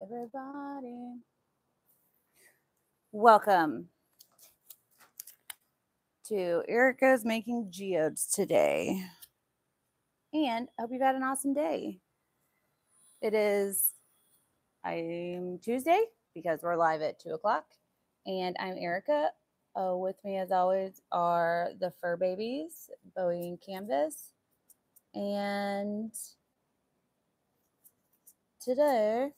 Everybody. Welcome to Erica's Making Geodes today. And I hope you've had an awesome day. It is I'm Tuesday because we're live at two o'clock. And I'm Erica. Oh, with me as always are the fur babies, Bowie and Canvas. And today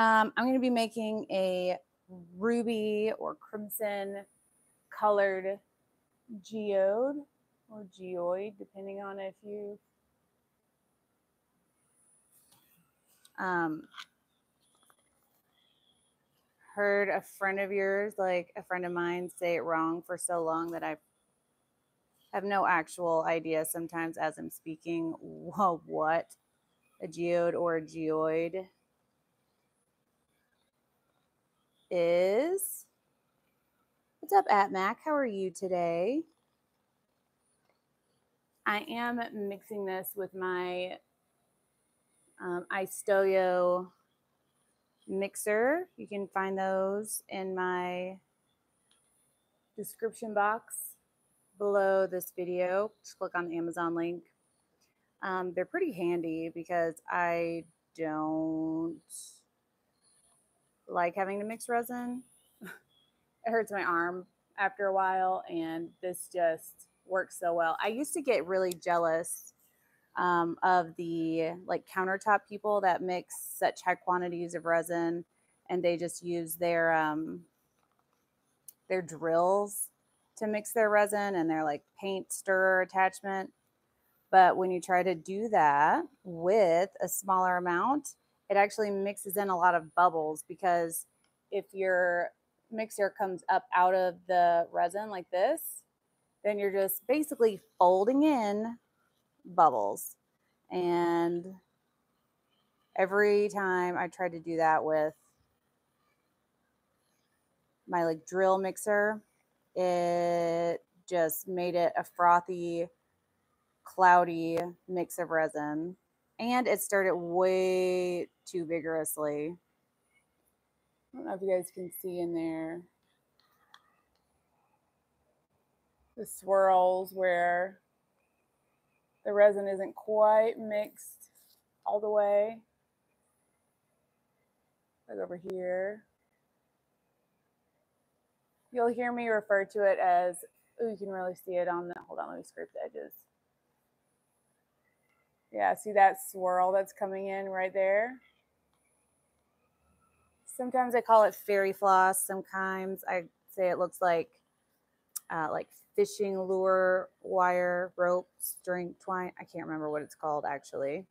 um, I'm going to be making a ruby or crimson colored geode or geoid, depending on if you um, heard a friend of yours, like a friend of mine, say it wrong for so long that I have no actual idea sometimes as I'm speaking what a geode or a geoid is. What's up, at Mac? How are you today? I am mixing this with my um, Istoyo mixer. You can find those in my description box below this video. Just click on the Amazon link. Um, they're pretty handy because I don't like having to mix resin. it hurts my arm after a while, and this just works so well. I used to get really jealous um, of the like countertop people that mix such high quantities of resin, and they just use their um, their drills to mix their resin and their like paint stirrer attachment. But when you try to do that with a smaller amount, it actually mixes in a lot of bubbles because if your mixer comes up out of the resin like this, then you're just basically folding in bubbles. And every time I tried to do that with my like drill mixer, it just made it a frothy, cloudy mix of resin and it started way too vigorously. I don't know if you guys can see in there the swirls where the resin isn't quite mixed all the way. Like over here. You'll hear me refer to it as, oh, you can really see it on the, hold on, let me scrape the edges. Yeah, see that swirl that's coming in right there? Sometimes I call it fairy floss. Sometimes I say it looks like uh, like fishing lure wire rope string twine. I can't remember what it's called actually,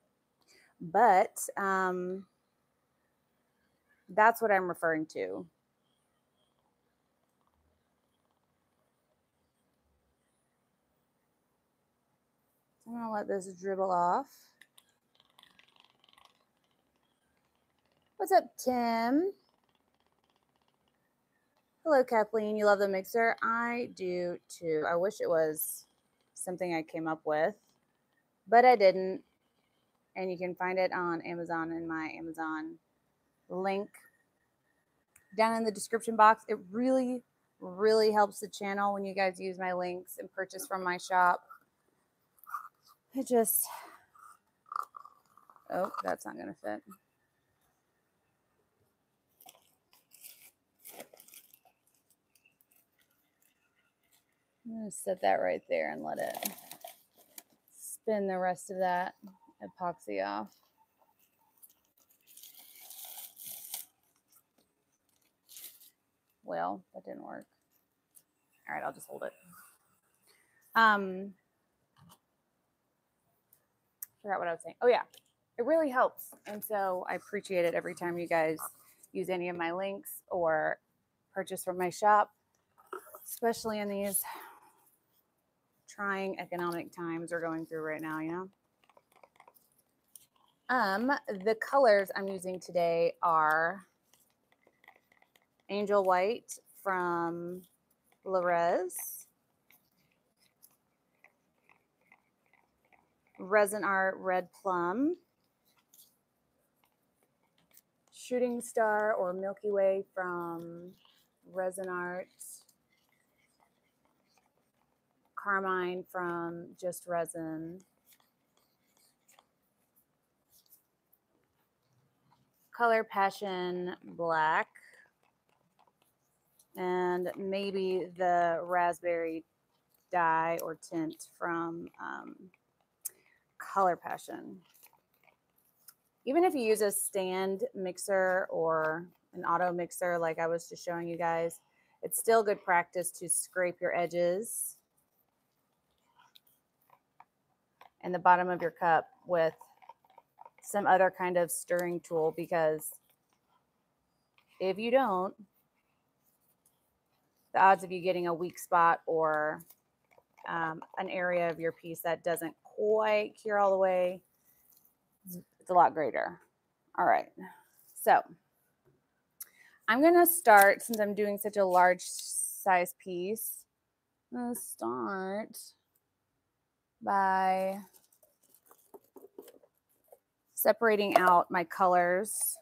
but um, that's what I'm referring to. I'm going to let this dribble off. What's up, Tim? Hello, Kathleen. You love the mixer? I do too. I wish it was something I came up with, but I didn't. And you can find it on Amazon in my Amazon link down in the description box. It really, really helps the channel when you guys use my links and purchase from my shop. It just, oh, that's not going to fit. I'm going to set that right there and let it spin the rest of that epoxy off. Well, that didn't work. All right, I'll just hold it. Um, forgot what I was saying. Oh yeah, it really helps. And so I appreciate it every time you guys use any of my links or purchase from my shop, especially in these trying economic times we're going through right now, you know? Um, the colors I'm using today are Angel White from Lorez. Resin Art Red Plum. Shooting Star or Milky Way from Resin Art. Carmine from Just Resin. Color Passion Black. And maybe the raspberry dye or tint from um, Color Passion. Even if you use a stand mixer or an auto mixer, like I was just showing you guys, it's still good practice to scrape your edges and the bottom of your cup with some other kind of stirring tool because if you don't, the odds of you getting a weak spot or um, an area of your piece that doesn't quite cure all the way, it's a lot greater. All right. So I'm going to start, since I'm doing such a large size piece, I'm going to start by separating out my colors.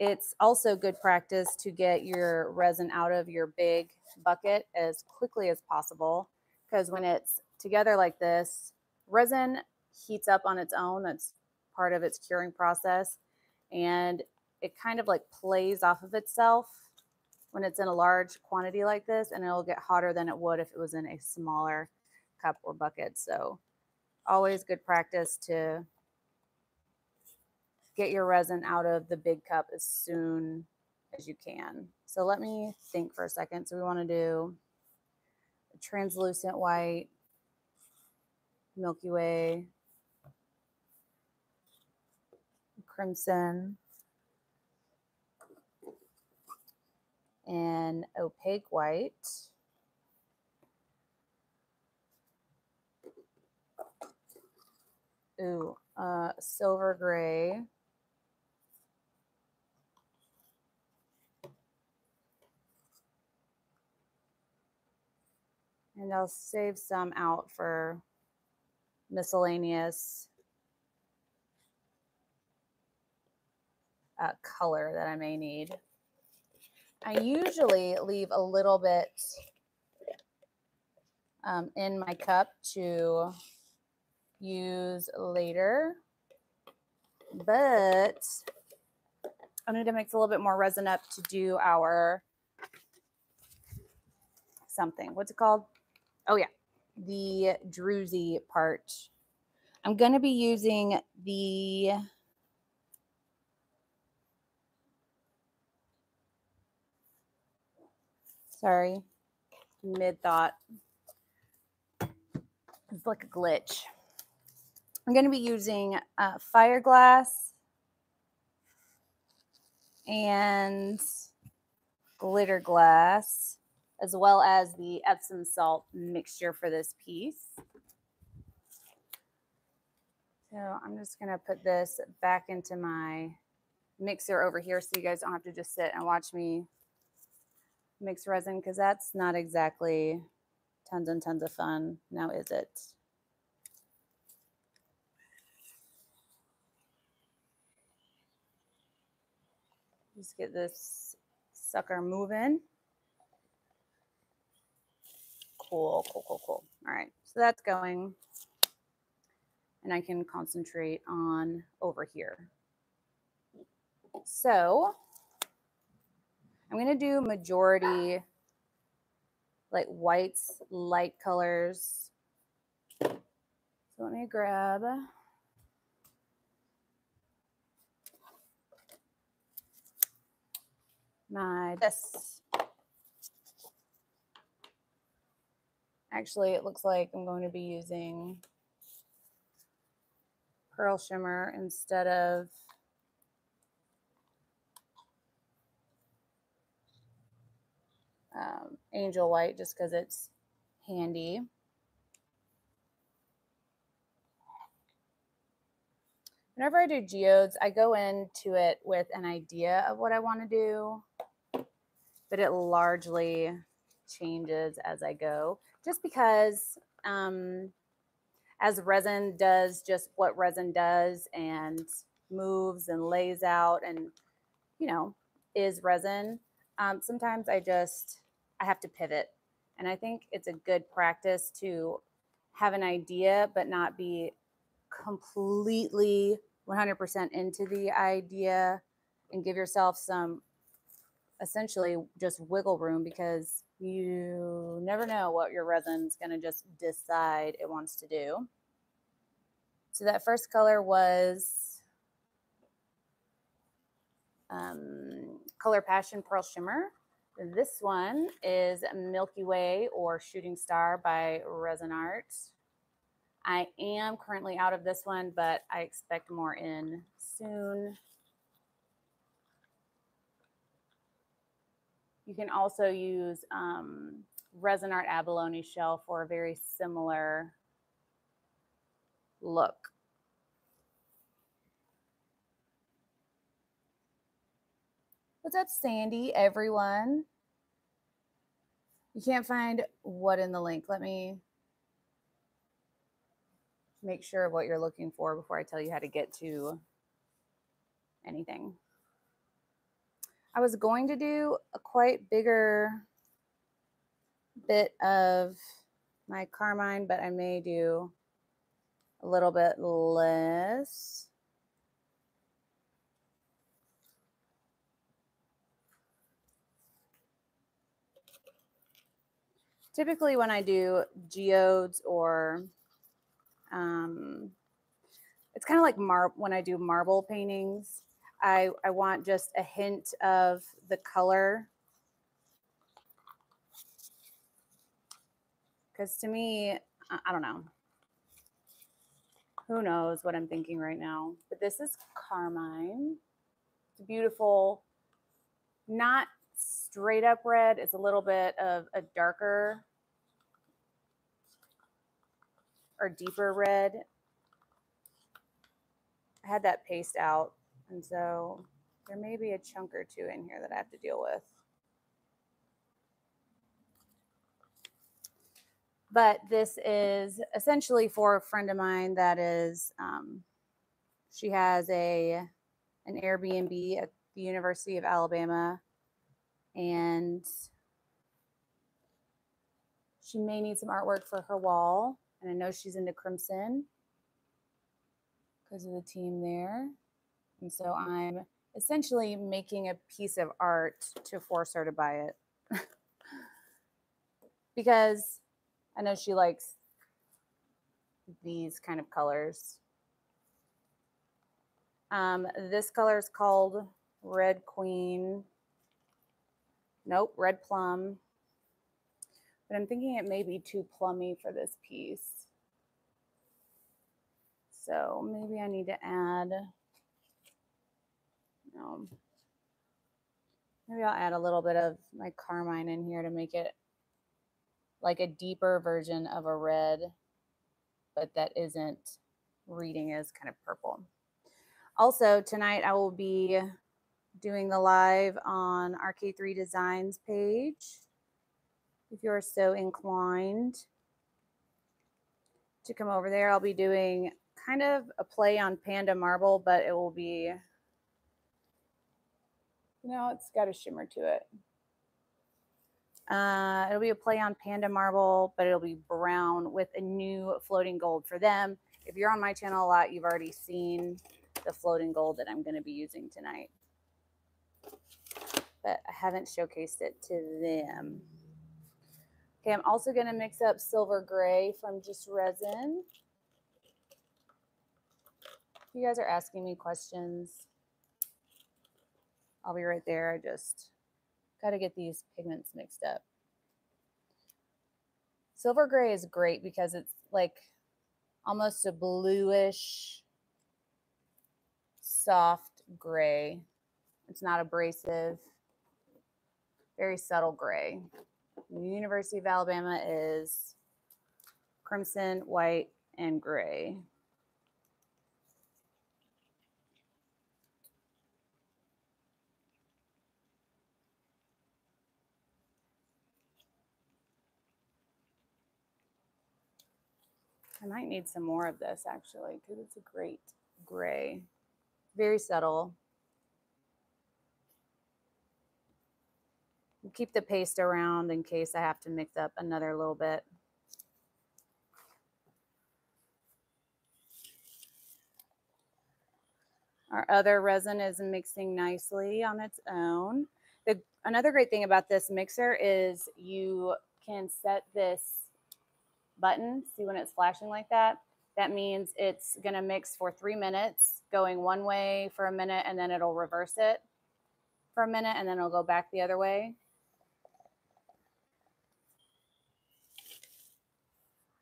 It's also good practice to get your resin out of your big bucket as quickly as possible because when it's together like this, resin heats up on its own. That's part of its curing process. And it kind of like plays off of itself when it's in a large quantity like this, and it'll get hotter than it would if it was in a smaller cup or bucket. So always good practice to get your resin out of the big cup as soon as you can. So let me think for a second. So we want to do a translucent white, Milky Way, crimson, and opaque white. Ooh, uh, silver gray. And I'll save some out for miscellaneous uh, color that I may need. I usually leave a little bit um, in my cup to use later, but I need to mix a little bit more resin up to do our something. What's it called? Oh, yeah, the druzy part. I'm going to be using the Sorry, mid thought. It's like a glitch. I'm going to be using uh, Fireglass and Glitter Glass, as well as the Epsom salt mixture for this piece. So I'm just going to put this back into my mixer over here so you guys don't have to just sit and watch me mix resin because that's not exactly tons and tons of fun now is it just get this sucker moving cool cool cool cool all right so that's going and I can concentrate on over here so I'm going to do majority like whites, light colors. So let me grab my this. Actually, it looks like I'm going to be using pearl shimmer instead of um, angel white just because it's handy. Whenever I do geodes, I go into it with an idea of what I want to do, but it largely changes as I go just because um, as resin does just what resin does and moves and lays out and you know, is resin. Um, sometimes I just, I have to pivot. And I think it's a good practice to have an idea, but not be completely 100% into the idea and give yourself some essentially just wiggle room because you never know what your resin's going to just decide it wants to do. So that first color was um, Color Passion Pearl Shimmer. This one is Milky Way or Shooting Star by Resin Art. I am currently out of this one, but I expect more in soon. You can also use um, Resin Art Abalone Shell for a very similar look. What's up, Sandy, everyone? You can't find what in the link. Let me make sure of what you're looking for before I tell you how to get to anything. I was going to do a quite bigger bit of my carmine, but I may do a little bit less. Typically when I do geodes or um, it's kind of like mar when I do marble paintings, I, I want just a hint of the color. Because to me, I, I don't know. Who knows what I'm thinking right now. But this is carmine. It's beautiful, not straight up red. It's a little bit of a darker or deeper red. I had that paste out and so there may be a chunk or two in here that I have to deal with. But this is essentially for a friend of mine that is, um, she has a an Airbnb at the University of Alabama, and she may need some artwork for her wall. And I know she's into Crimson because of the team there. And so I'm essentially making a piece of art to force her to buy it. because I know she likes these kind of colors. Um, this color is called Red Queen. Nope, Red Plum. But I'm thinking it may be too plummy for this piece. So maybe I need to add um, maybe I'll add a little bit of my carmine in here to make it like a deeper version of a red, but that isn't reading as kind of purple. Also, tonight I will be doing the live on RK3 Designs page. If you're so inclined to come over there, I'll be doing kind of a play on Panda Marble, but it will be no, it's got a shimmer to it. Uh, it'll be a play on Panda Marble, but it'll be brown with a new floating gold for them. If you're on my channel a lot, you've already seen the floating gold that I'm going to be using tonight. But I haven't showcased it to them. Okay, I'm also going to mix up silver gray from Just Resin. You guys are asking me questions. I'll be right there. I just got to get these pigments mixed up. Silver gray is great because it's like almost a bluish, soft gray. It's not abrasive, very subtle gray. The University of Alabama is crimson, white, and gray. I might need some more of this actually because it's a great gray. Very subtle. Keep the paste around in case I have to mix up another little bit. Our other resin is mixing nicely on its own. The, another great thing about this mixer is you can set this button. See when it's flashing like that? That means it's going to mix for three minutes, going one way for a minute, and then it'll reverse it for a minute, and then it'll go back the other way.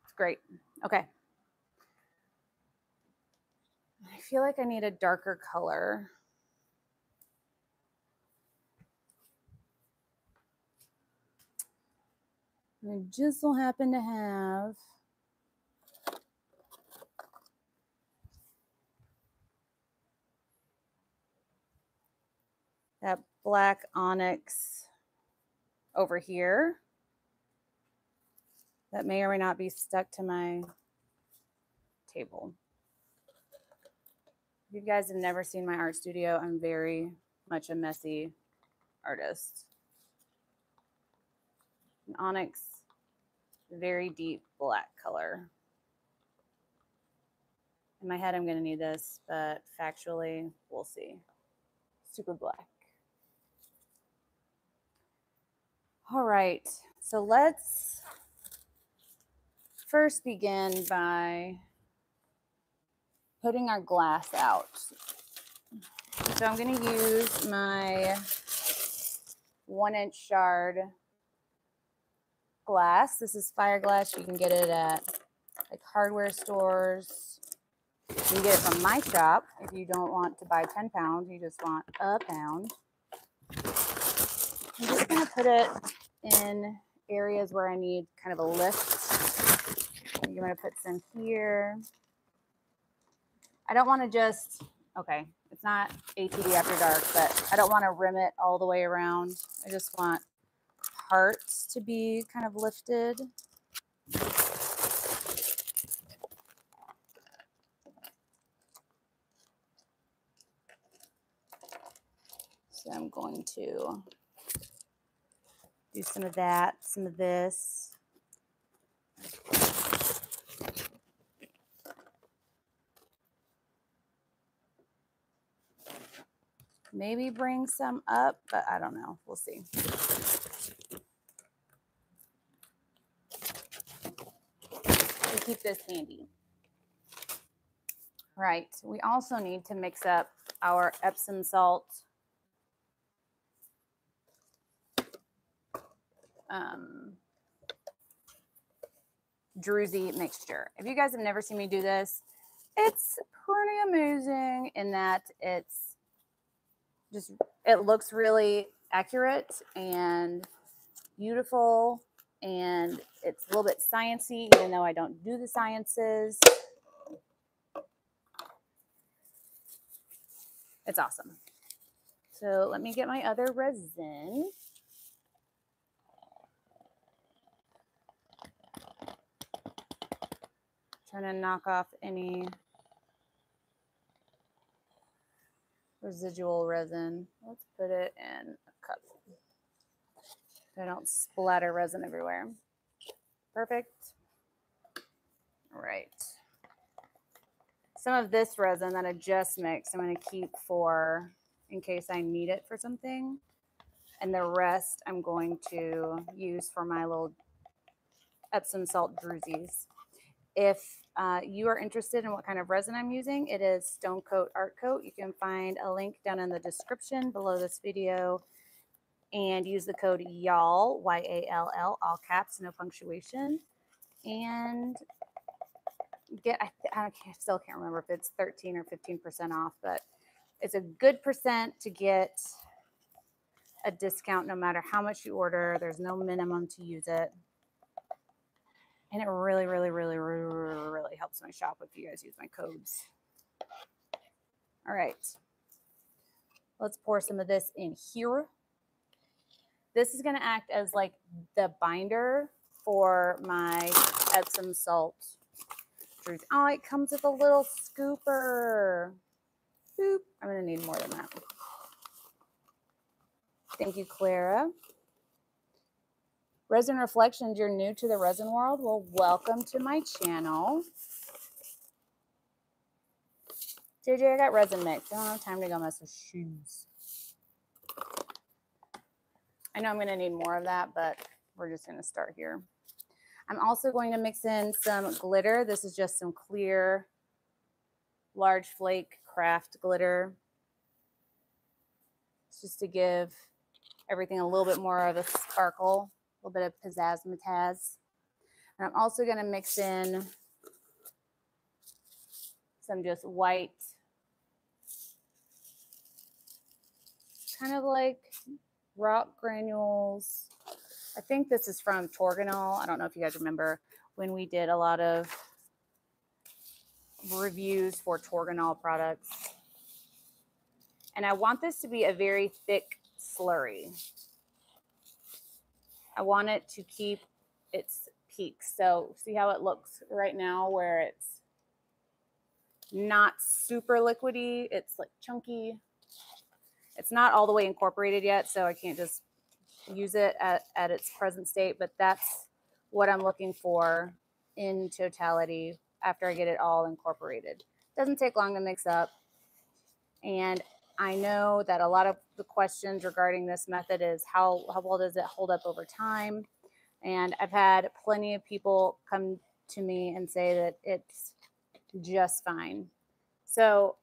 It's great. Okay. I feel like I need a darker color. I just so happen to have that black onyx over here that may or may not be stuck to my table. If you guys have never seen my art studio, I'm very much a messy artist. An onyx, very deep black color. In my head, I'm going to need this, but factually, we'll see. Super black. All right, so let's first begin by putting our glass out. So I'm going to use my one inch shard glass. This is fire glass. You can get it at like hardware stores. You can get it from my shop if you don't want to buy 10 pounds. You just want a pound. I'm just going to put it in areas where I need kind of a lift. I'm going to put some here. I don't want to just, okay, it's not ATD after dark, but I don't want to rim it all the way around. I just want parts to be kind of lifted. So I'm going to do some of that, some of this. Maybe bring some up, but I don't know. We'll see. Keep this handy. Right. We also need to mix up our Epsom salt um, druzy mixture. If you guys have never seen me do this, it's pretty amazing in that it's just, it looks really accurate and beautiful and it's a little bit sciencey, even though I don't do the sciences. It's awesome. So let me get my other resin. Trying to knock off any residual resin. Let's put it in. So I don't splatter resin everywhere. Perfect. All right. Some of this resin that I just mixed, I'm going to keep for in case I need it for something. And the rest I'm going to use for my little Epsom salt druzies. If uh, you are interested in what kind of resin I'm using, it is Stone Coat Art Coat. You can find a link down in the description below this video and use the code YALL, Y-A-L-L, all caps, no punctuation. And get, I, I still can't remember if it's 13 or 15% off, but it's a good percent to get a discount no matter how much you order. There's no minimum to use it. And it really, really, really, really, really helps my shop if you guys use my codes. All right. Let's pour some of this in here. This is going to act as like the binder for my Epsom salt. Oh, it comes with a little scooper. Boop. I'm going to need more than that. Thank you, Clara. Resin Reflections, you're new to the resin world? Well, welcome to my channel. JJ, I got resin mix. I don't have time to go mess with shoes. I know I'm going to need more of that, but we're just going to start here. I'm also going to mix in some glitter. This is just some clear, large flake craft glitter. It's just to give everything a little bit more of a sparkle, a little bit of pizzazz And I'm also going to mix in some just white, kind of like rock granules. I think this is from Torgonol. I don't know if you guys remember when we did a lot of reviews for Torgonol products. And I want this to be a very thick slurry. I want it to keep its peaks. So see how it looks right now where it's not super liquidy. It's like chunky. It's not all the way incorporated yet, so I can't just use it at, at its present state, but that's what I'm looking for in totality after I get it all incorporated. Doesn't take long to mix up. And I know that a lot of the questions regarding this method is how, how well does it hold up over time? And I've had plenty of people come to me and say that it's just fine. So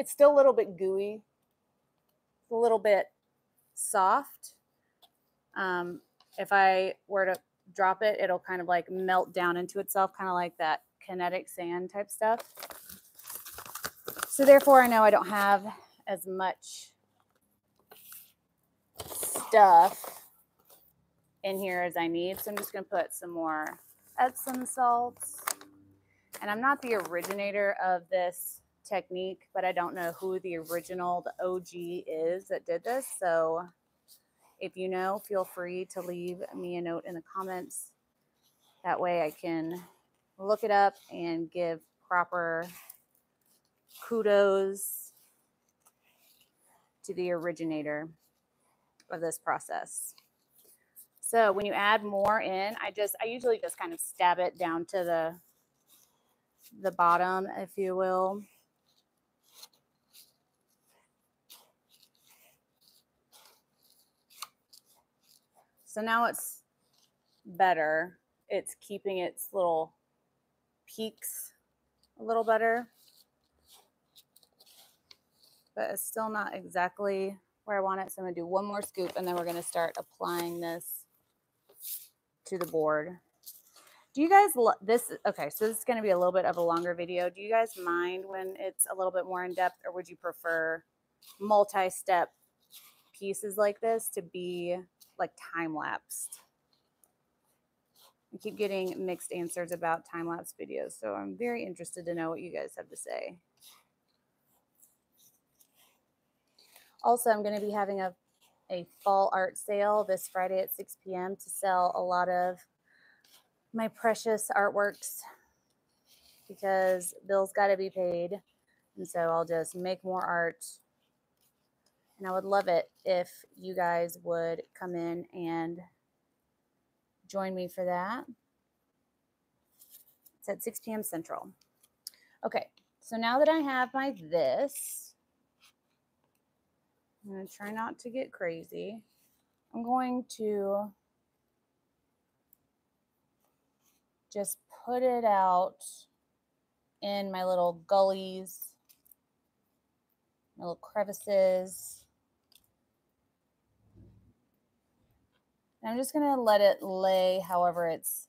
it's still a little bit gooey, a little bit soft. Um, if I were to drop it, it'll kind of like melt down into itself, kind of like that kinetic sand type stuff. So therefore, I know I don't have as much stuff in here as I need. So I'm just going to put some more Epsom salts. And I'm not the originator of this technique, but I don't know who the original, the OG is that did this. So if you know, feel free to leave me a note in the comments. That way I can look it up and give proper kudos to the originator of this process. So when you add more in, I just, I usually just kind of stab it down to the, the bottom, if you will. So now it's better. It's keeping its little peaks a little better. But it's still not exactly where I want it. So I'm going to do one more scoop and then we're going to start applying this to the board. Do you guys this? Okay, so this is going to be a little bit of a longer video. Do you guys mind when it's a little bit more in depth or would you prefer multi-step pieces like this to be like time lapsed. I keep getting mixed answers about time lapse videos, so I'm very interested to know what you guys have to say. Also, I'm going to be having a, a fall art sale this Friday at 6 p.m. to sell a lot of my precious artworks because bills got to be paid. And so I'll just make more art and I would love it if you guys would come in and join me for that. It's at 6 p.m. Central. Okay, so now that I have my this, I'm going to try not to get crazy. I'm going to just put it out in my little gullies, my little crevices. And I'm just going to let it lay however it's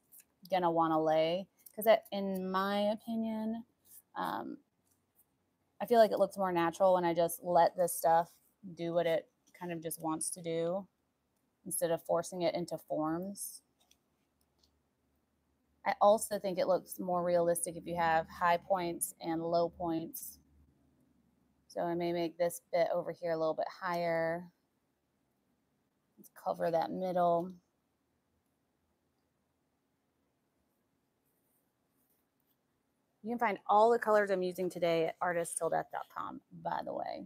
going to want to lay. Because in my opinion, um, I feel like it looks more natural when I just let this stuff do what it kind of just wants to do instead of forcing it into forms. I also think it looks more realistic if you have high points and low points. So I may make this bit over here a little bit higher cover that middle. You can find all the colors I'm using today at artisttilldeath.com, by the way.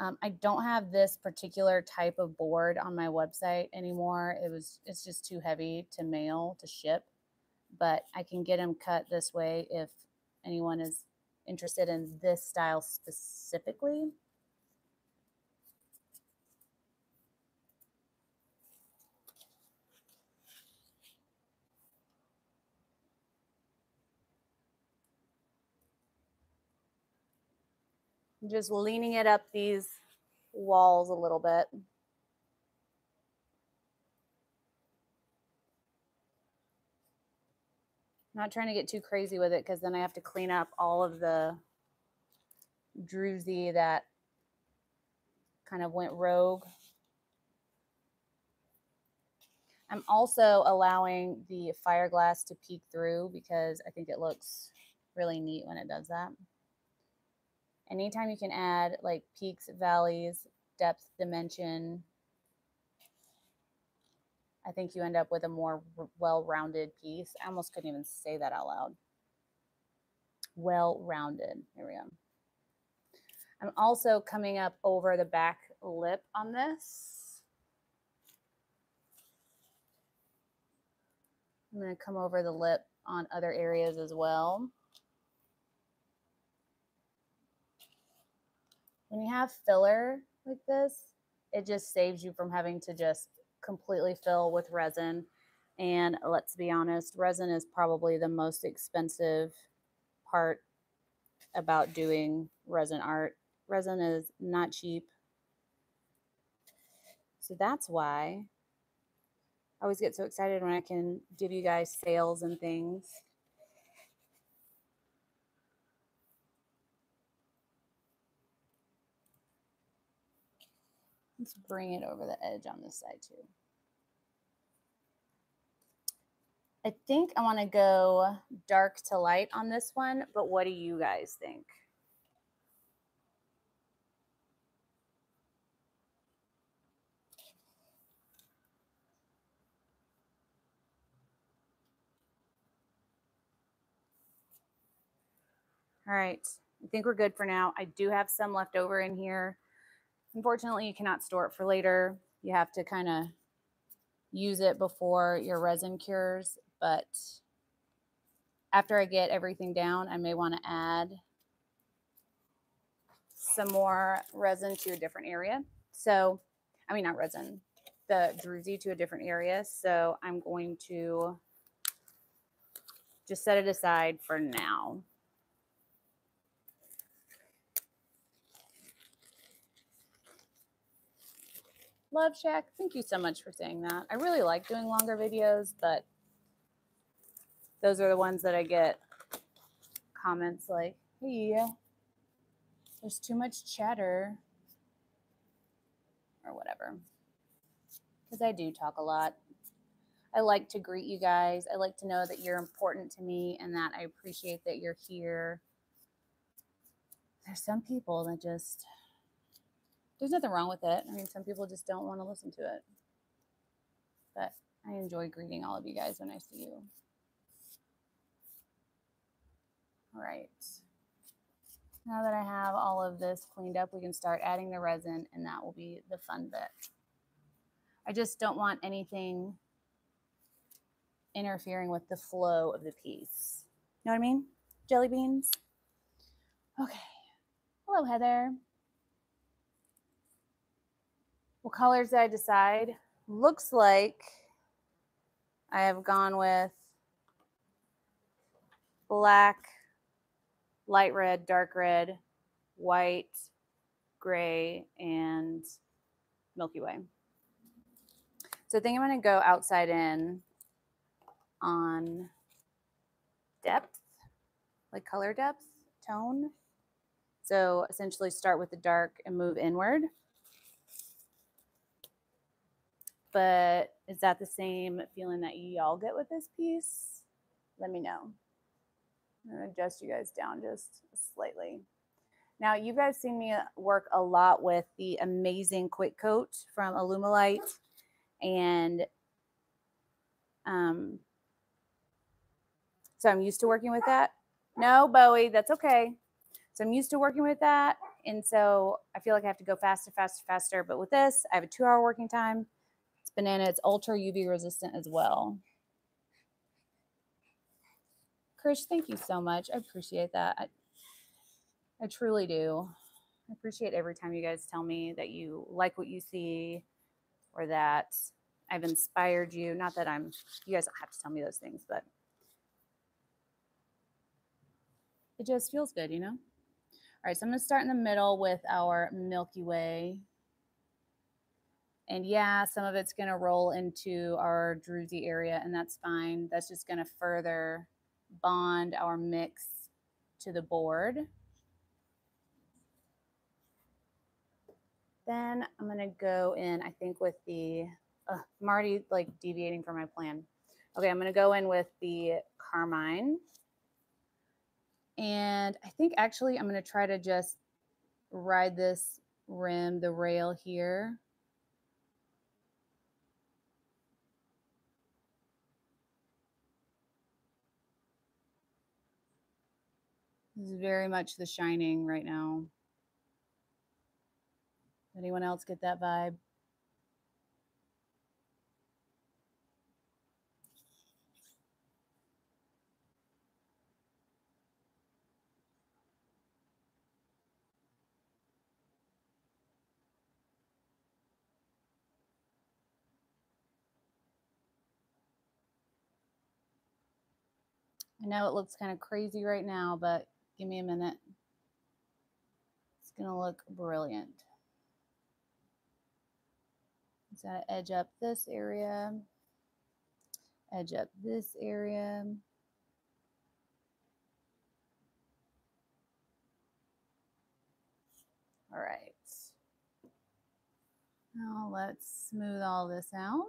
Um, I don't have this particular type of board on my website anymore. It was it's just too heavy to mail to ship, but I can get them cut this way if anyone is interested in this style specifically. Just leaning it up these walls a little bit. Not trying to get too crazy with it because then I have to clean up all of the druzy that kind of went rogue. I'm also allowing the fire glass to peek through because I think it looks really neat when it does that anytime you can add like peaks, valleys, depth, dimension, I think you end up with a more well-rounded piece. I almost couldn't even say that out loud. Well-rounded. Here we go. I'm also coming up over the back lip on this. I'm going to come over the lip on other areas as well. When you have filler like this, it just saves you from having to just completely fill with resin. And let's be honest, resin is probably the most expensive part about doing resin art. Resin is not cheap. So that's why I always get so excited when I can give you guys sales and things. Let's bring it over the edge on this side too. I think I want to go dark to light on this one, but what do you guys think? All right, I think we're good for now. I do have some left over in here. Unfortunately, you cannot store it for later. You have to kind of use it before your resin cures. But after I get everything down, I may want to add some more resin to a different area. So, I mean, not resin, the druzy to a different area. So I'm going to just set it aside for now. Love Shack, thank you so much for saying that. I really like doing longer videos, but those are the ones that I get comments like, hey, there's too much chatter or whatever. Because I do talk a lot. I like to greet you guys. I like to know that you're important to me and that I appreciate that you're here. There's some people that just there's nothing wrong with it. I mean, some people just don't want to listen to it. But I enjoy greeting all of you guys when I see you. All right. Now that I have all of this cleaned up, we can start adding the resin and that will be the fun bit. I just don't want anything interfering with the flow of the piece. You know what I mean? Jelly beans. Okay. Hello, Heather. What colors did I decide? Looks like I have gone with black, light red, dark red, white, gray, and Milky Way. So I think I'm going to go outside in on depth, like color depth, tone. So essentially start with the dark and move inward. But is that the same feeling that y'all get with this piece? Let me know. I'm to adjust you guys down just slightly. Now, you guys seen me work a lot with the amazing Quick Coat from Alumilite. And um, so I'm used to working with that. No, Bowie, that's okay. So I'm used to working with that. And so I feel like I have to go faster, faster, faster. But with this, I have a two hour working time. It's banana, it's ultra UV resistant as well. Krish, thank you so much. I appreciate that. I, I truly do. I appreciate every time you guys tell me that you like what you see or that I've inspired you. Not that I'm, you guys don't have to tell me those things, but it just feels good, you know? All right, so I'm going to start in the middle with our Milky Way. And yeah, some of it's going to roll into our druzy area, and that's fine. That's just going to further bond our mix to the board. Then I'm going to go in, I think, with the, uh, I'm already like deviating from my plan. Okay, I'm going to go in with the Carmine. And I think actually I'm going to try to just ride this rim, the rail here. This is very much the shining right now. Anyone else get that vibe? I know it looks kind of crazy right now, but give me a minute. It's going to look brilliant. Just got to edge up this area, edge up this area. All right. Now let's smooth all this out.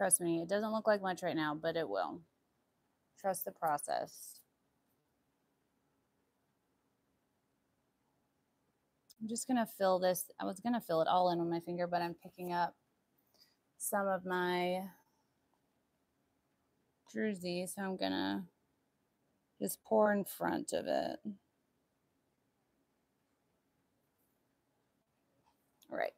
Trust me, it doesn't look like much right now, but it will. Trust the process. I'm just going to fill this. I was going to fill it all in with my finger, but I'm picking up some of my druzy. So I'm going to just pour in front of it. All right.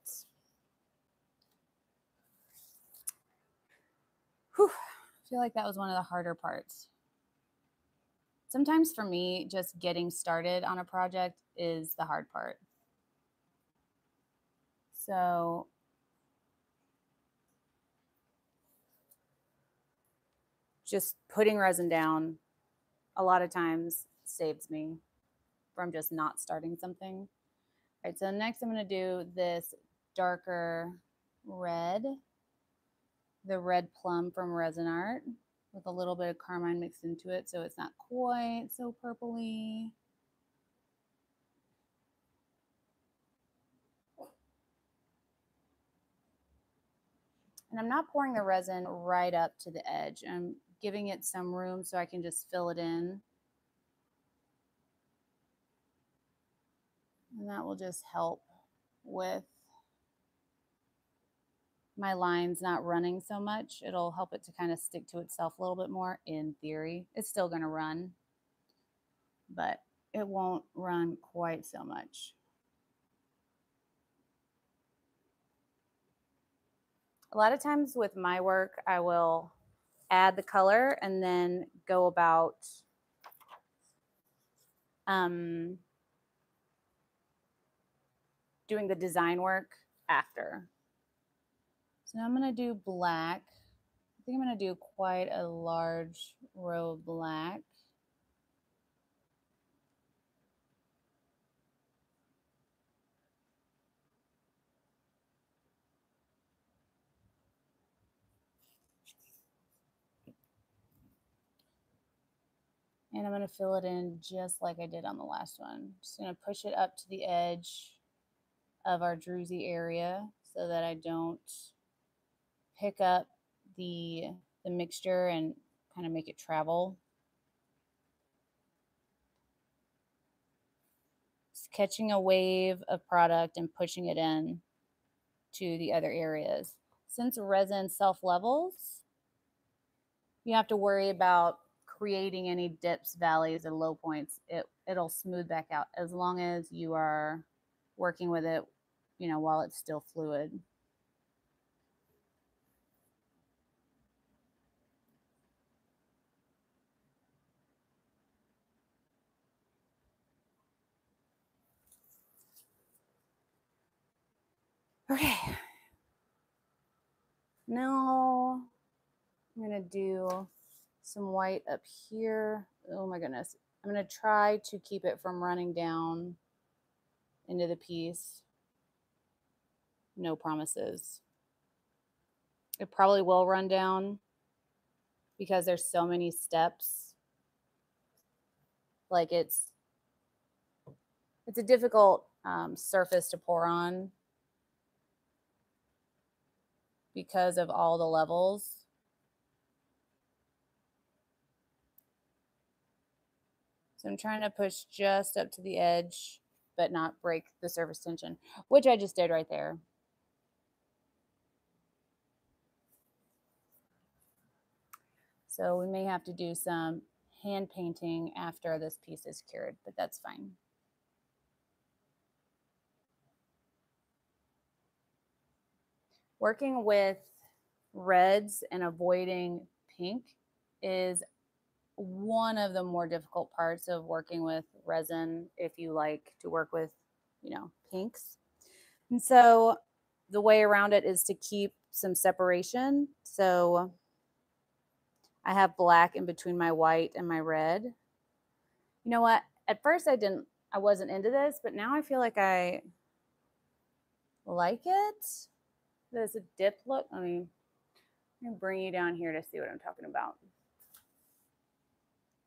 Whew, I feel like that was one of the harder parts. Sometimes for me, just getting started on a project is the hard part. So just putting resin down a lot of times saves me from just not starting something. All right, so next I'm going to do this darker red the red plum from Resin Art with a little bit of carmine mixed into it so it's not quite so purpley. And I'm not pouring the resin right up to the edge. I'm giving it some room so I can just fill it in. And that will just help with my line's not running so much. It'll help it to kind of stick to itself a little bit more in theory. It's still going to run, but it won't run quite so much. A lot of times with my work, I will add the color and then go about um, doing the design work after. So now I'm going to do black. I think I'm going to do quite a large row of black. And I'm going to fill it in just like I did on the last one. Just going to push it up to the edge of our druzy area so that I don't pick up the the mixture and kind of make it travel. Just catching a wave of product and pushing it in to the other areas. Since resin self levels, you have to worry about creating any dips, valleys, and low points. It it'll smooth back out as long as you are working with it, you know, while it's still fluid. Okay. Now I'm going to do some white up here. Oh my goodness. I'm going to try to keep it from running down into the piece. No promises. It probably will run down because there's so many steps. Like it's it's a difficult um, surface to pour on because of all the levels. So I'm trying to push just up to the edge, but not break the surface tension, which I just did right there. So we may have to do some hand painting after this piece is cured, but that's fine. Working with reds and avoiding pink is one of the more difficult parts of working with resin if you like to work with, you know, pinks. And so the way around it is to keep some separation. So I have black in between my white and my red. You know what? At first I didn't I wasn't into this, but now I feel like I like it. There's a dip look. I mean, I'm bring you down here to see what I'm talking about.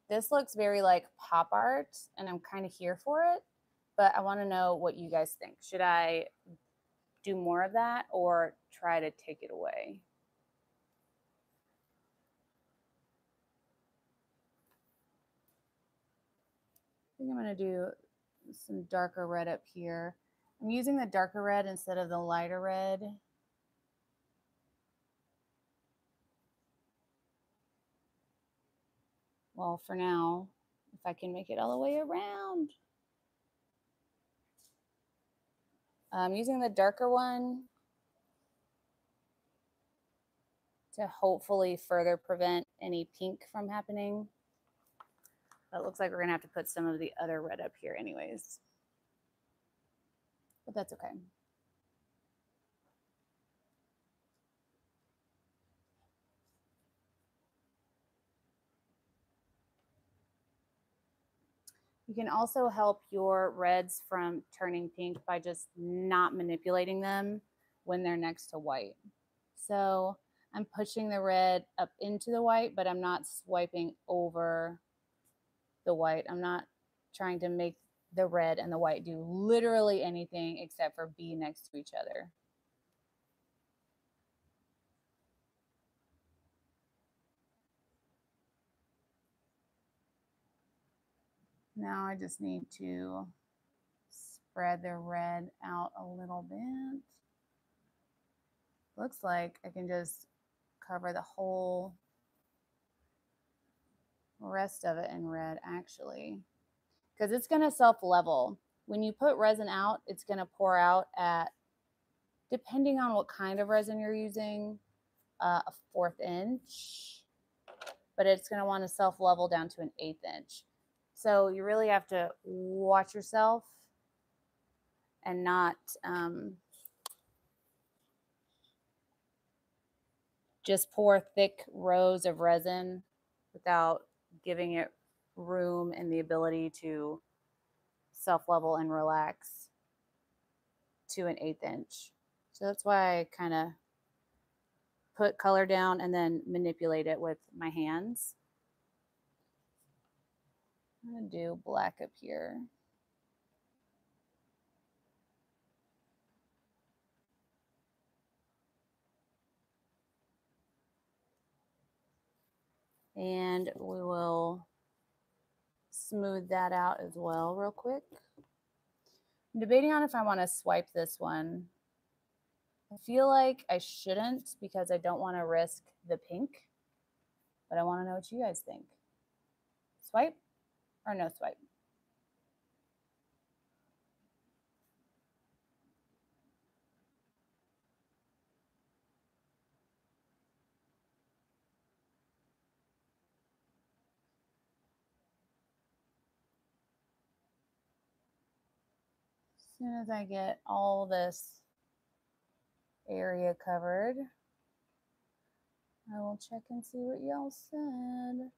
This looks very like pop art, and I'm kind of here for it, but I want to know what you guys think. Should I do more of that or try to take it away? I think I'm going to do some darker red up here. I'm using the darker red instead of the lighter red Well, for now, if I can make it all the way around. I'm using the darker one to hopefully further prevent any pink from happening. But it looks like we're to have to put some of the other red up here anyways. But that's okay. You can also help your reds from turning pink by just not manipulating them when they're next to white. So I'm pushing the red up into the white, but I'm not swiping over the white. I'm not trying to make the red and the white do literally anything except for be next to each other. Now I just need to spread the red out a little bit. Looks like I can just cover the whole rest of it in red actually because it's going to self level. When you put resin out, it's going to pour out at, depending on what kind of resin you're using, uh, a fourth inch, but it's going to want to self level down to an eighth inch. So you really have to watch yourself and not um, just pour thick rows of resin without giving it room and the ability to self level and relax to an eighth inch. So that's why I kind of put color down and then manipulate it with my hands. I'm going to do black up here. And we will smooth that out as well real quick. I'm debating on if I want to swipe this one. I feel like I shouldn't because I don't want to risk the pink, but I want to know what you guys think. Swipe or no swipe? As soon as I get all this area covered, I will check and see what y'all said.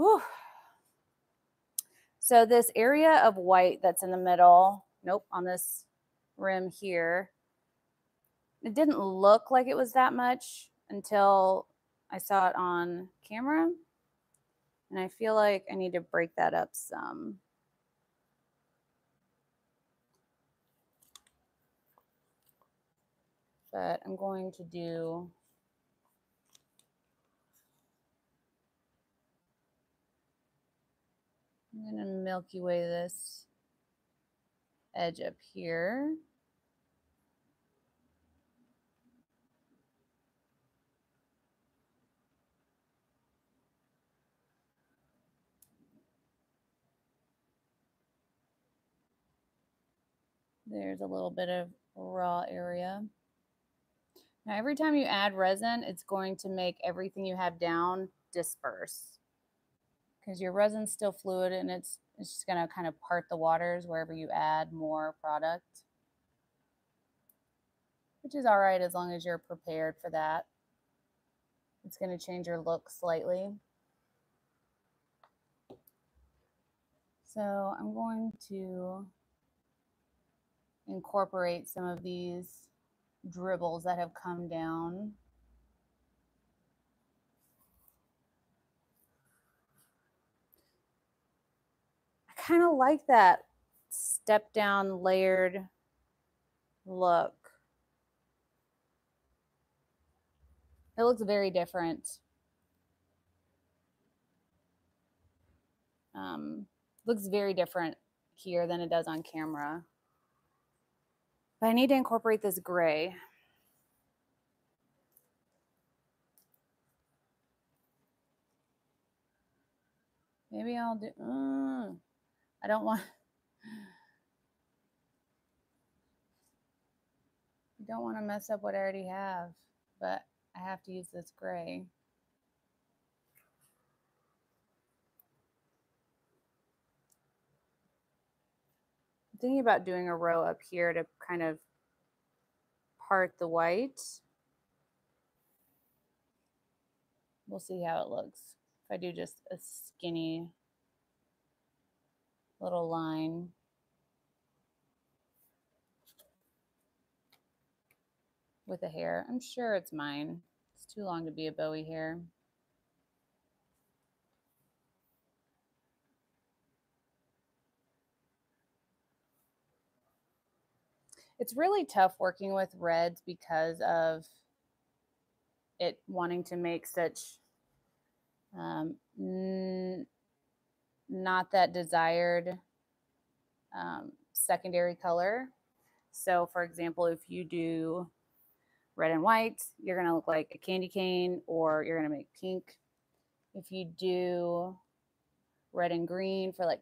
Whew. So this area of white that's in the middle, nope, on this rim here, it didn't look like it was that much until I saw it on camera. And I feel like I need to break that up some. But I'm going to do I'm going to Milky Way this edge up here. There's a little bit of raw area. Now, every time you add resin, it's going to make everything you have down disperse because your resin's still fluid and it's, it's just going to kind of part the waters wherever you add more product, which is all right as long as you're prepared for that. It's going to change your look slightly. So I'm going to incorporate some of these dribbles that have come down. Kind of like that step down layered look. It looks very different. Um, looks very different here than it does on camera. But I need to incorporate this gray. Maybe I'll do, uh, I don't want, I don't want to mess up what I already have, but I have to use this gray. I'm thinking about doing a row up here to kind of part the white. We'll see how it looks. If I do just a skinny little line. With a hair. I'm sure it's mine. It's too long to be a Bowie hair. it's really tough working with reds because of it wanting to make such um, not that desired um, secondary color. So, for example, if you do red and white, you're going to look like a candy cane or you're going to make pink. If you do red and green for like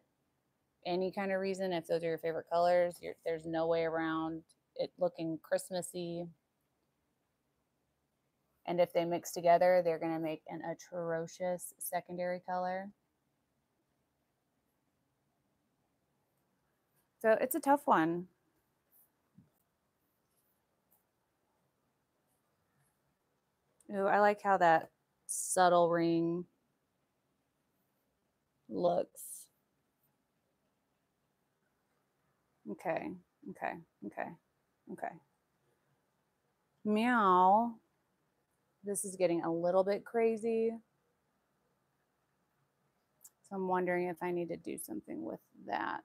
any kind of reason, if those are your favorite colors, there's no way around it looking Christmassy. And if they mix together, they're going to make an atrocious secondary color. So it's a tough one. Ooh, I like how that subtle ring looks. Okay, okay, okay, okay. Meow. This is getting a little bit crazy. So I'm wondering if I need to do something with that.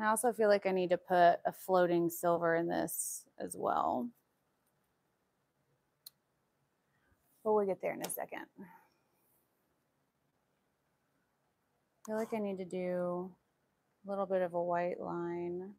I also feel like I need to put a floating silver in this as well. but we'll get there in a second. I feel like I need to do a little bit of a white line.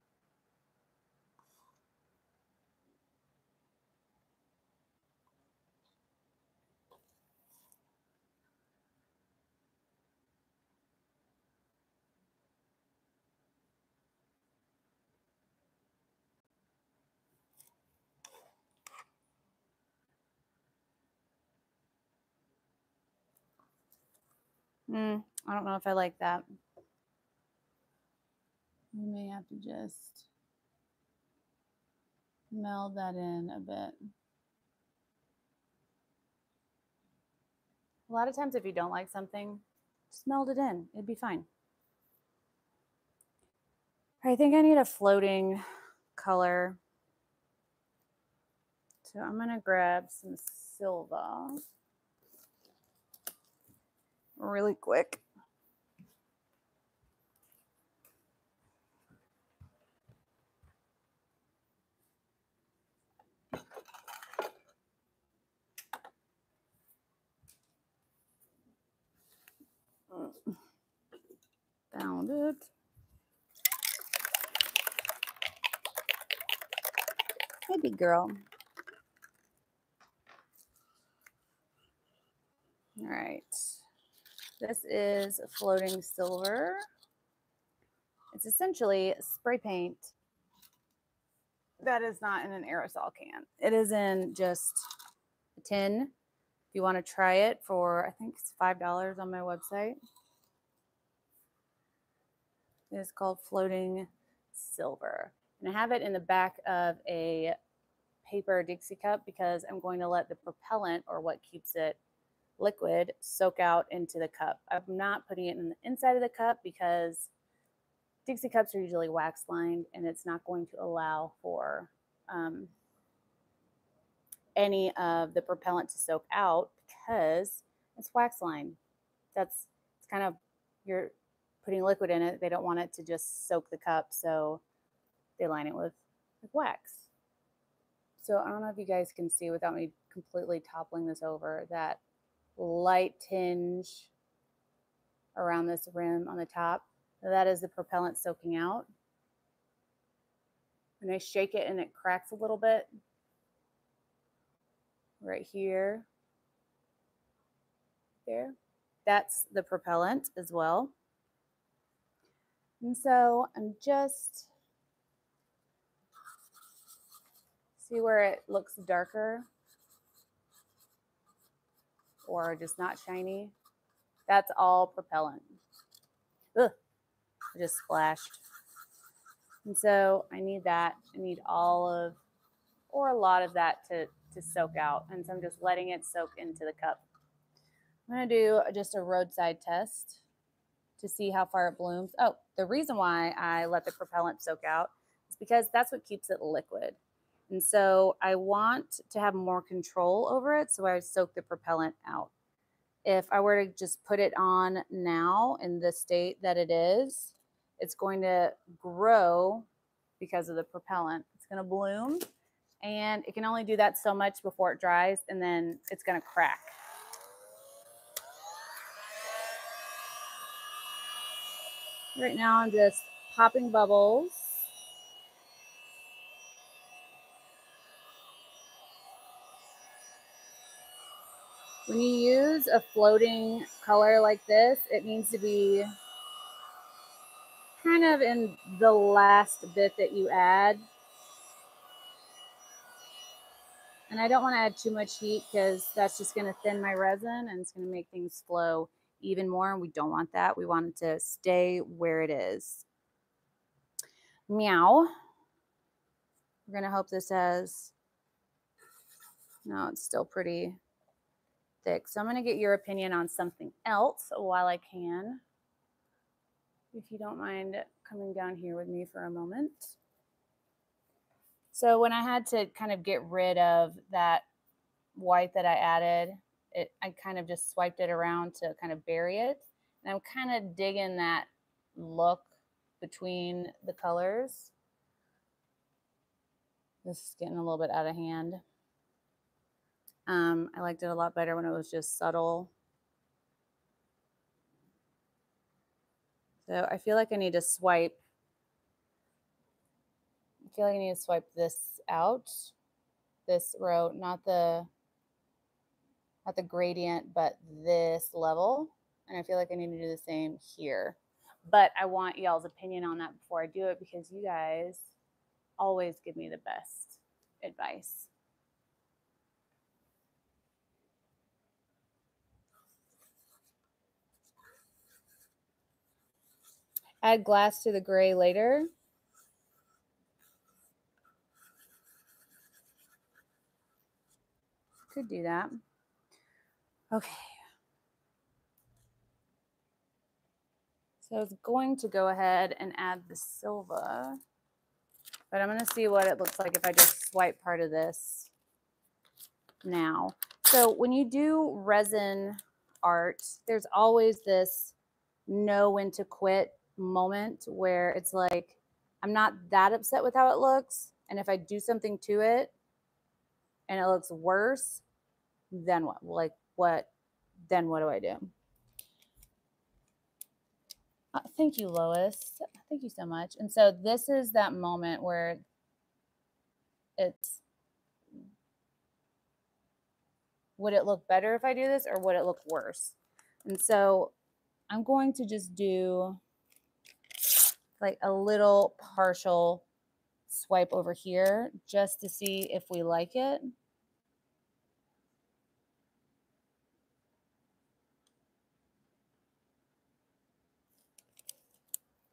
Mm, I don't know if I like that. We may have to just meld that in a bit. A lot of times, if you don't like something, just meld it in. It'd be fine. I think I need a floating color. So I'm going to grab some silver really quick. Found it. Maybe girl. All right. This is floating silver. It's essentially spray paint that is not in an aerosol can. It is in just a tin. If you want to try it for, I think it's $5 on my website. It is called floating silver. And I have it in the back of a paper Dixie cup because I'm going to let the propellant or what keeps it liquid soak out into the cup. I'm not putting it in the inside of the cup because Dixie cups are usually wax lined and it's not going to allow for um, any of the propellant to soak out because it's wax lined. That's it's kind of you're putting liquid in it. They don't want it to just soak the cup, so they line it with, with wax. So I don't know if you guys can see without me completely toppling this over that light tinge around this rim on the top. That is the propellant soaking out. And I shake it and it cracks a little bit right here. There. That's the propellant as well. And so I'm just see where it looks darker or just not shiny. That's all propellant. Ugh, I just splashed. And so I need that. I need all of, or a lot of that to, to soak out. And so I'm just letting it soak into the cup. I'm going to do just a roadside test to see how far it blooms. Oh, the reason why I let the propellant soak out is because that's what keeps it liquid. And so I want to have more control over it. So I soak the propellant out. If I were to just put it on now in the state that it is, it's going to grow because of the propellant. It's going to bloom and it can only do that so much before it dries and then it's going to crack. Right now I'm just popping bubbles. When you use a floating color like this, it needs to be kind of in the last bit that you add. And I don't want to add too much heat because that's just going to thin my resin and it's going to make things flow even more. And we don't want that. We want it to stay where it is. Meow. We're going to hope this has, no, it's still pretty So I'm going to get your opinion on something else while I can. If you don't mind coming down here with me for a moment. So when I had to kind of get rid of that white that I added, it I kind of just swiped it around to kind of bury it. And I'm kind of digging that look between the colors. This is getting a little bit out of hand. Um, I liked it a lot better when it was just subtle. So I feel like I need to swipe. I feel like I need to swipe this out, this row, not the not the gradient, but this level. And I feel like I need to do the same here. But I want y'all's opinion on that before I do it because you guys always give me the best advice. Add glass to the gray later. Could do that. Okay. So I was going to go ahead and add the Silva, but I'm going to see what it looks like if I just swipe part of this now. So when you do resin art, there's always this know when to quit moment where it's like, I'm not that upset with how it looks. And if I do something to it and it looks worse, then what? Like, what? Then what do I do? Uh, thank you, Lois. Thank you so much. And so this is that moment where it's would it look better if I do this or would it look worse? And so I'm going to just do like a little partial swipe over here just to see if we like it.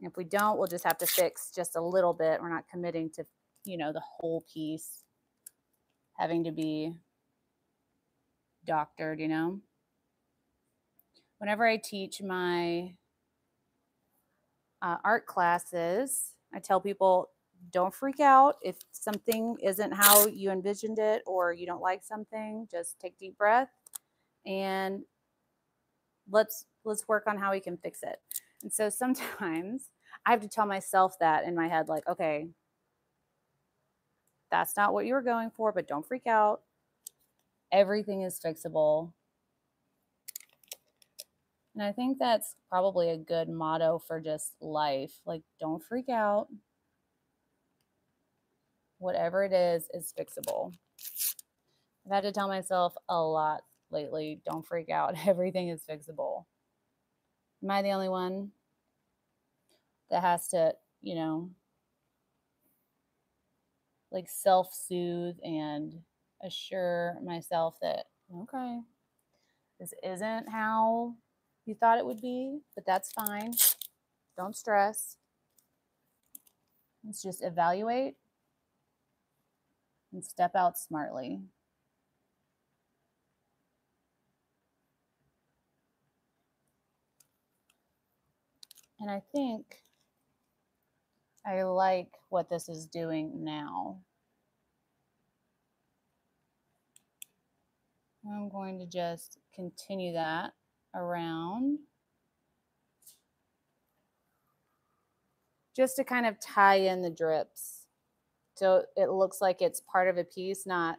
If we don't, we'll just have to fix just a little bit. We're not committing to, you know, the whole piece having to be doctored, you know. Whenever I teach my uh, art classes, I tell people don't freak out if something isn't how you envisioned it or you don't like something. Just take deep breath and let's let's work on how we can fix it. And so sometimes I have to tell myself that in my head, like, okay, that's not what you were going for, but don't freak out. Everything is fixable. And I think that's probably a good motto for just life. Like, don't freak out. Whatever it is, is fixable. I've had to tell myself a lot lately don't freak out. Everything is fixable. Am I the only one? that has to, you know, like self soothe and assure myself that, okay, this isn't how you thought it would be, but that's fine. Don't stress. Let's just evaluate and step out smartly. And I think I like what this is doing now. I'm going to just continue that around. Just to kind of tie in the drips. So it looks like it's part of a piece, not,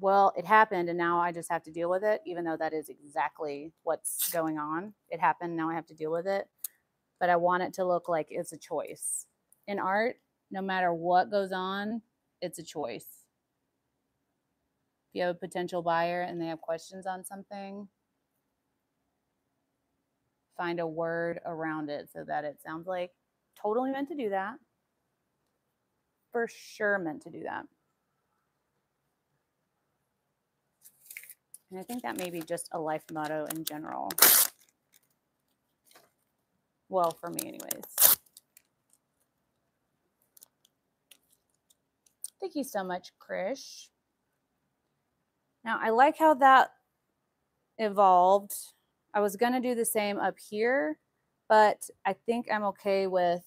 well, it happened and now I just have to deal with it, even though that is exactly what's going on. It happened, now I have to deal with it but I want it to look like it's a choice. In art, no matter what goes on, it's a choice. If you have a potential buyer and they have questions on something, find a word around it so that it sounds like totally meant to do that. For sure meant to do that. And I think that may be just a life motto in general. Well, for me, anyways. Thank you so much, Krish. Now, I like how that evolved. I was going to do the same up here, but I think I'm okay with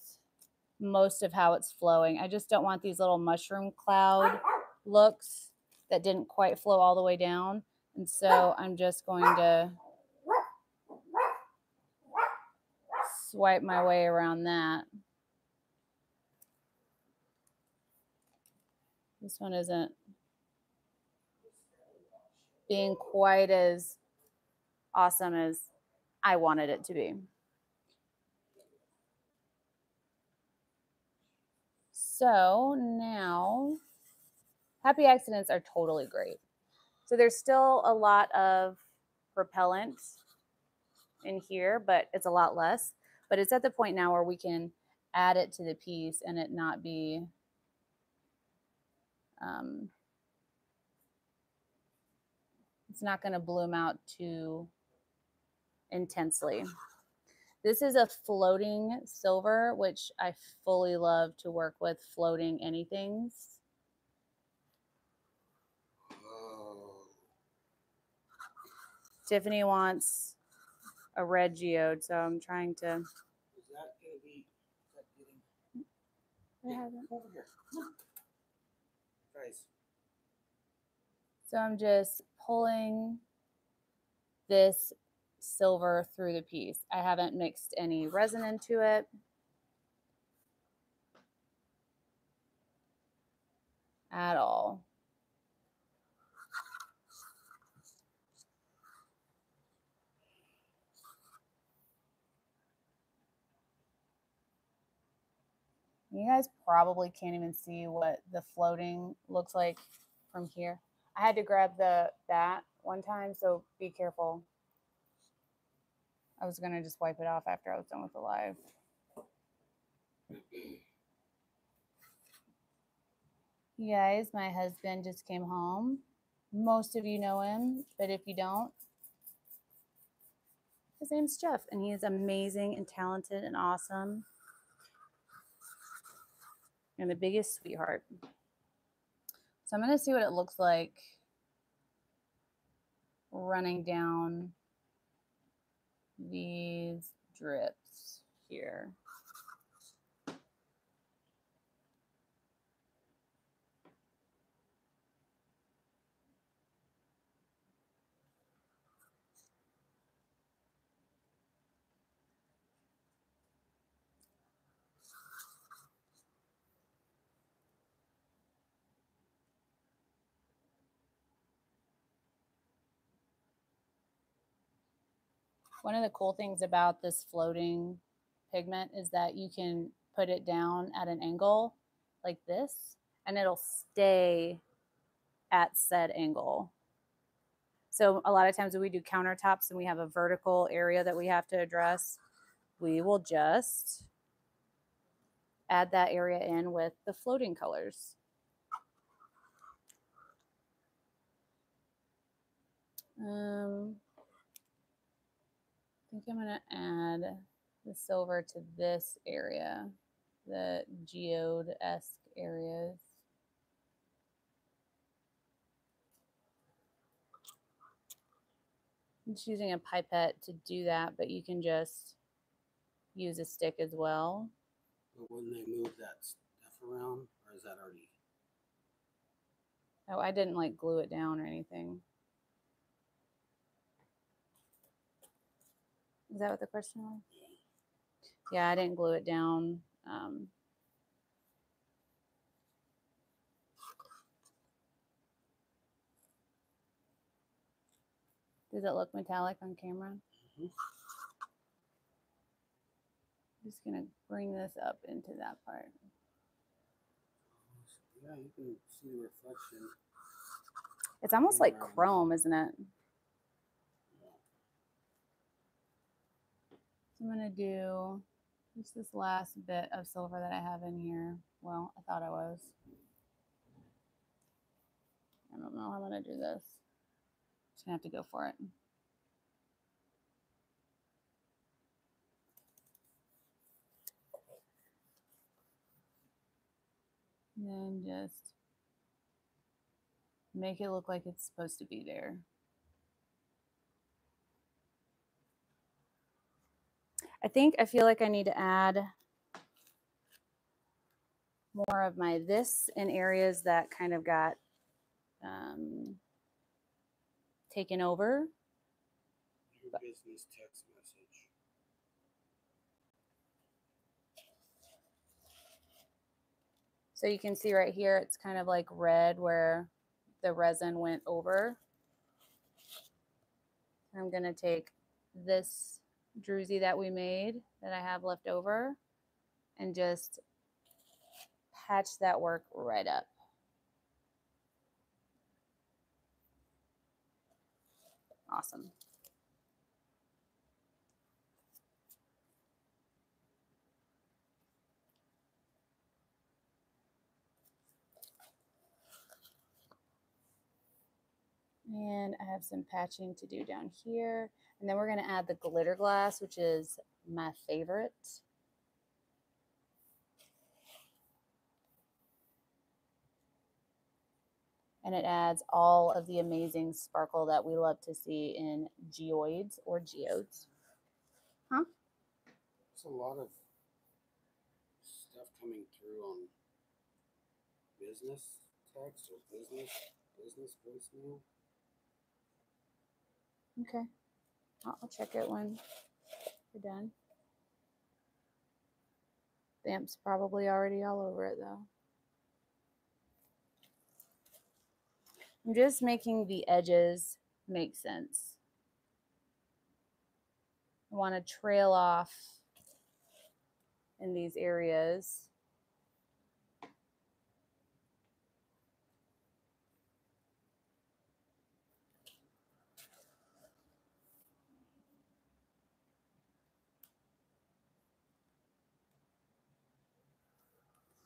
most of how it's flowing. I just don't want these little mushroom cloud looks that didn't quite flow all the way down. And so I'm just going to swipe my way around that. This one isn't. being quite as awesome as I wanted it to be. So now, happy accidents are totally great. So there's still a lot of propellant in here, but it's a lot less. But it's at the point now where we can add it to the piece and it not be um, it's not going to bloom out too intensely. This is a floating silver, which I fully love to work with floating anythings. Oh, Tiffany wants a red geode, so I'm trying to. is that gonna be, is that getting, I haven't- over here. Guys, So I'm just pulling this silver through the piece. I haven't mixed any resin into it. At all. You guys probably can't even see what the floating looks like from here. I had to grab the that one time, so be careful. I was gonna just wipe it off after I was done with the live. You guys, my husband just came home. Most of you know him, but if you don't, his name's Jeff, and he is amazing and talented and awesome. And the biggest sweetheart. So I'm going to see what it looks like running down these drips here. One of the cool things about this floating pigment is that you can put it down at an angle like this and it'll stay at said angle. So a lot of times when we do countertops and we have a vertical area that we have to address, we will just add that area in with the floating colors. Um, think I'm gonna add the silver to this area, the geode-esque areas. I'm just using a pipette to do that, but you can just use a stick as well. but when they move that stuff around, or is that already? Oh, I didn't like glue it down or anything. Is that what the question was? Yeah, I didn't glue it down. Um, does it look metallic on camera? Mhm. just gonna bring this up into that part. Yeah, you can see the reflection. It's almost like chrome, isn't it? So I'm gonna do just this last bit of silver that I have in here. Well, I thought I was. I don't know how I'm gonna do this. Just gonna have to go for it. And then just make it look like it's supposed to be there. I think I feel like I need to add more of my this in areas that kind of got um, taken over. Your But- business text message. So you can see right here, it's kind of like red where the resin went over. I'm going to take this druzy that we made that I have left over and just patch that work right up. Awesome. And I have some patching to do down here. And then we're going to add the glitter glass, which is my favorite. And it adds all of the amazing sparkle that we love to see in geoids or geodes. There's a lot of stuff coming through on business text or business, business voicemail. Okay. I'll, check it when we're done. Vamp's probably already all over it though. I'm just making the edges make sense. I want to trail off in these areas.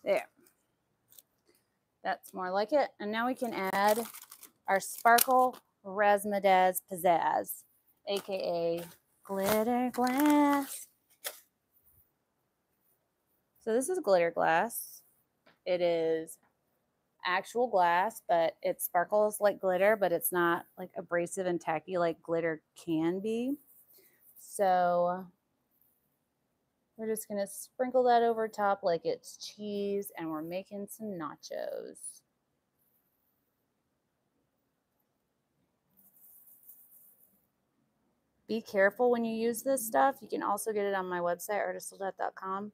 There. That's more like it. And now we can add our Sparkle Razzmatazz Pizzazz, aka glitter glass. So this is glitter glass. It is actual glass, but it sparkles like glitter, but it's not like abrasive and tacky like glitter can be. So we're just going to sprinkle that over top like it's cheese and we're making some nachos. Be careful when you use this stuff. You can also get it on my website, artisttilldeath.com.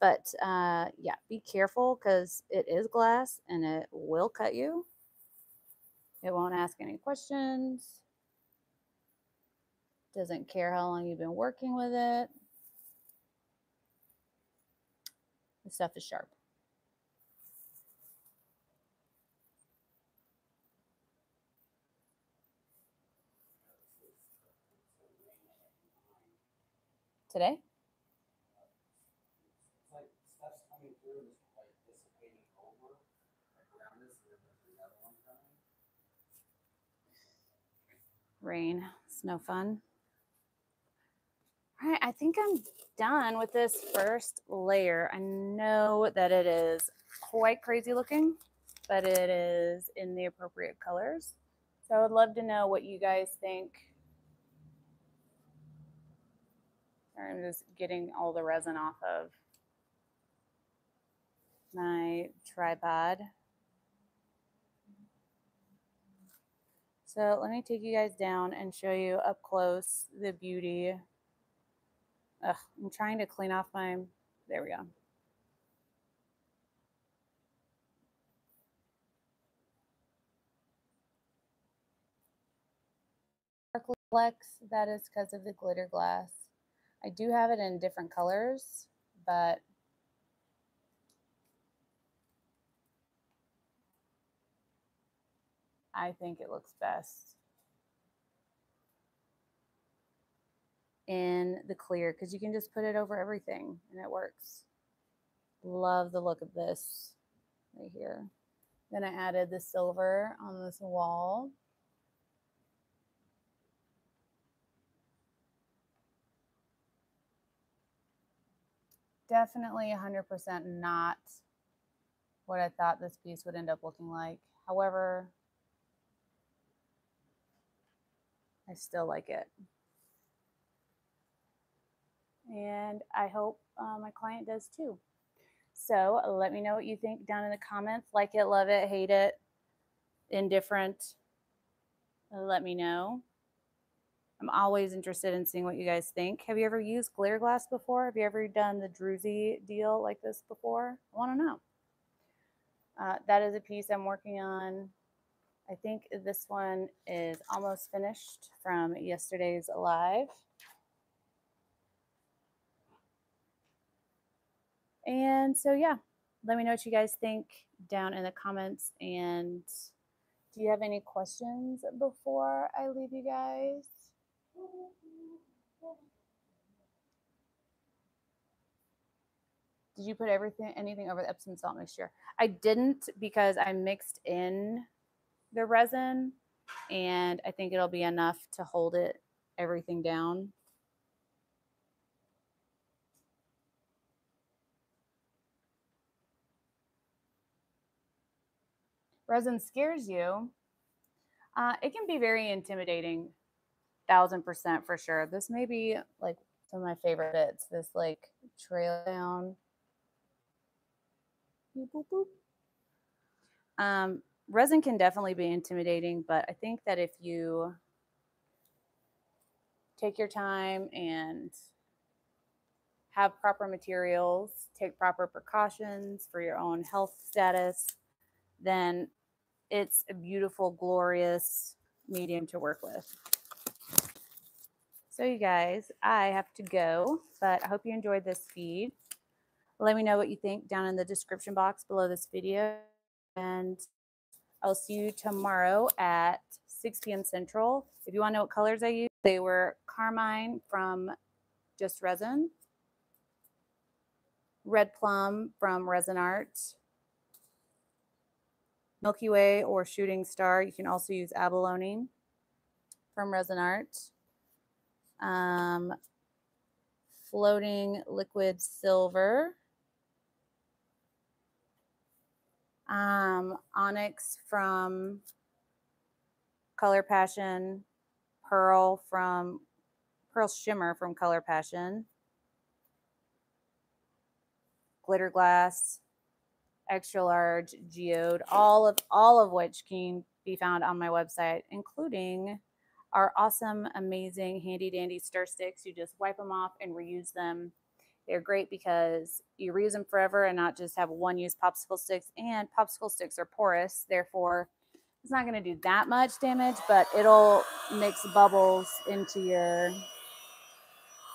But uh, yeah, be careful because it is glass and it will cut you. It won't ask any questions. Doesn't care how long you've been working with it. The stuff is sharp. Today? Rain, it's like dissipating over, like around us, and then there's another one coming. Rain, snow fun. All right, I think I'm done with this first layer. I know that it is quite crazy looking, but it is in the appropriate colors. So I would love to know what you guys think. I'm just getting all the resin off of my tripod. So let me take you guys down and show you up close the beauty. Ugh, I'm trying to clean off my, there we go. Flex, that is because of the glitter glass. I do have it in different colors, but I think it looks best in the clear because you can just put it over everything and it works. Love the look of this right here. Then I added the silver on this wall. Definitely 100% not what I thought this piece would end up looking like. However, I still like it. And I hope uh, my client does too. So let me know what you think down in the comments. Like it, love it, hate it, indifferent. Let me know. I'm always interested in seeing what you guys think. Have you ever used glitter glass before? Have you ever done the druzy deal like this before? I want to know. Uh, that is a piece I'm working on I think this one is almost finished from yesterday's live. And so, yeah, let me know what you guys think down in the comments. And do you have any questions before I leave you guys? Did you put everything, anything over the Epsom salt mixture? I didn't because I mixed in the resin and I think it'll be enough to hold it, everything down. Resin scares you. Uh, it can be very intimidating, thousand percent for sure. This may be like some of my favorite bits. This like trail down. Boop, boop. Um, resin can definitely be intimidating, but I think that if you take your time and have proper materials, take proper precautions for your own health status, then it's a beautiful, glorious medium to work with. So, you guys, I have to go, but I hope you enjoyed this feed. Let me know what you think down in the description box below this video. And I'll see you tomorrow at 6 p.m. Central. If you want to know what colors I used, they were carmine from Just Resin, red plum from Resin Art, Milky Way or Shooting Star. You can also use abalone from Resin Art. Um, floating liquid silver. Um, onyx from Color Passion. Pearl from Pearl Shimmer from Color Passion. Glitter glass extra large geode, all of all of which can be found on my website, including our awesome, amazing, handy dandy stir sticks. You just wipe them off and reuse them. They're great because you reuse them forever and not just have one use popsicle sticks. And popsicle sticks are porous, therefore, it's not going to do that much damage, but it'll mix bubbles into your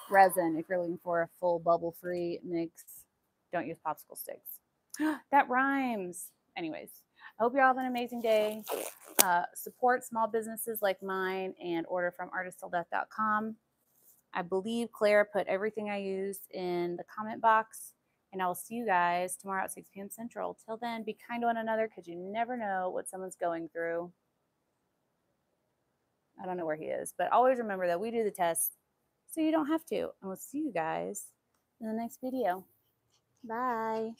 resin if you're looking for a full bubble free mix. Don't use popsicle sticks. that rhymes. Anyways, I hope you all have an amazing day. Uh, support small businesses like mine and order from artisttilldeath.com. I believe Claire put everything I used in the comment box. And I will see you guys tomorrow at 6 p.m. Central. Till then, be kind to one another because you never know what someone's going through. I don't know where he is, but always remember that we do the test so you don't have to. And we'll see you guys in the next video. Bye.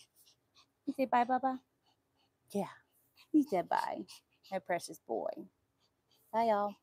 You say bye, Bubba? Yeah. He said bye. My precious boy. Bye, y'all.